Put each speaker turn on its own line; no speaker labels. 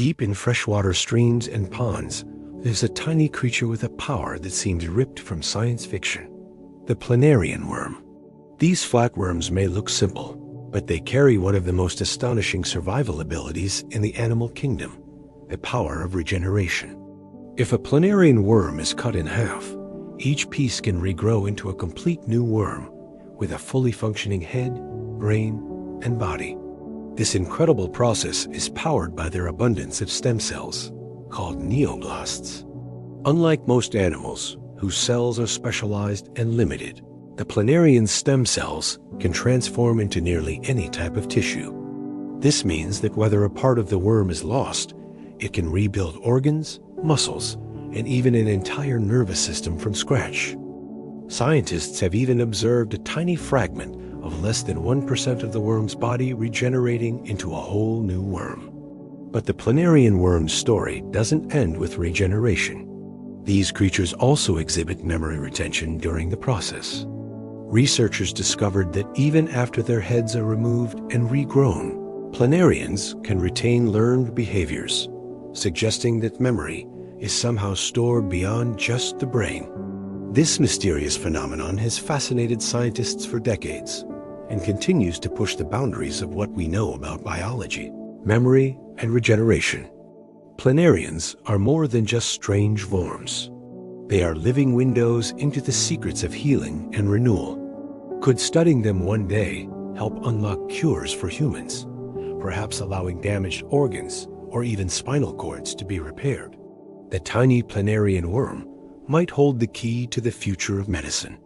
Deep in freshwater streams and ponds, there's a tiny creature with a power that seems ripped from science fiction the planarian worm. These flatworms may look simple, but they carry one of the most astonishing survival abilities in the animal kingdom the power of regeneration. If a planarian worm is cut in half, each piece can regrow into a complete new worm with a fully functioning head, brain, and body. This incredible process is powered by their abundance of stem cells, called neoblasts. Unlike most animals, whose cells are specialized and limited, the planarian stem cells can transform into nearly any type of tissue. This means that whether a part of the worm is lost, it can rebuild organs, muscles, and even an entire nervous system from scratch. Scientists have even observed a tiny fragment of less than 1% of the worm's body regenerating into a whole new worm. But the planarian worm's story doesn't end with regeneration. These creatures also exhibit memory retention during the process. Researchers discovered that even after their heads are removed and regrown, planarians can retain learned behaviors, suggesting that memory is somehow stored beyond just the brain. This mysterious phenomenon has fascinated scientists for decades and continues to push the boundaries of what we know about biology, memory, and regeneration. Planarians are more than just strange forms. They are living windows into the secrets of healing and renewal. Could studying them one day help unlock cures for humans, perhaps allowing damaged organs or even spinal cords to be repaired? The tiny planarian worm might hold the key to the future of medicine.